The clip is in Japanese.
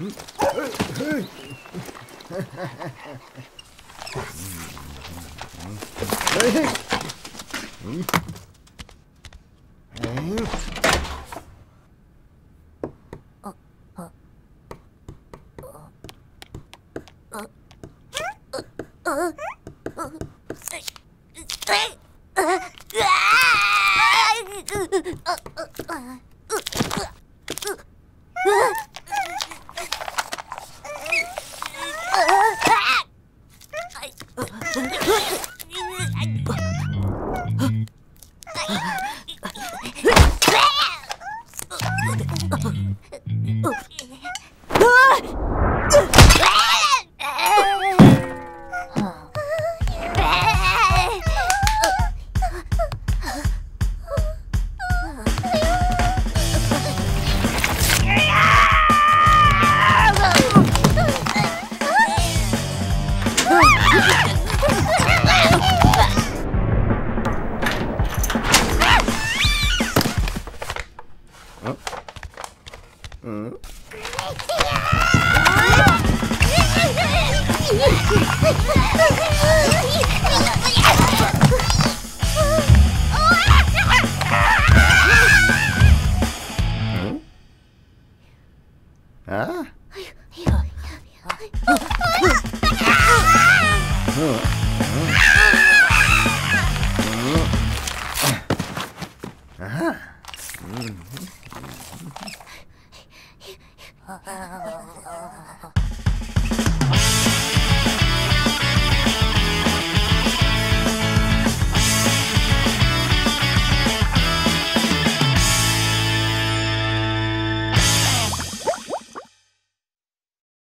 Uh... Oh. ああああ。